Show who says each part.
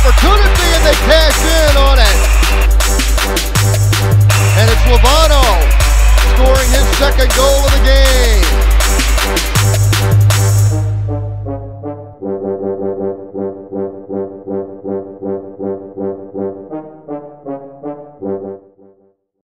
Speaker 1: opportunity and they cash in on it. And it's Lovano scoring his second goal of the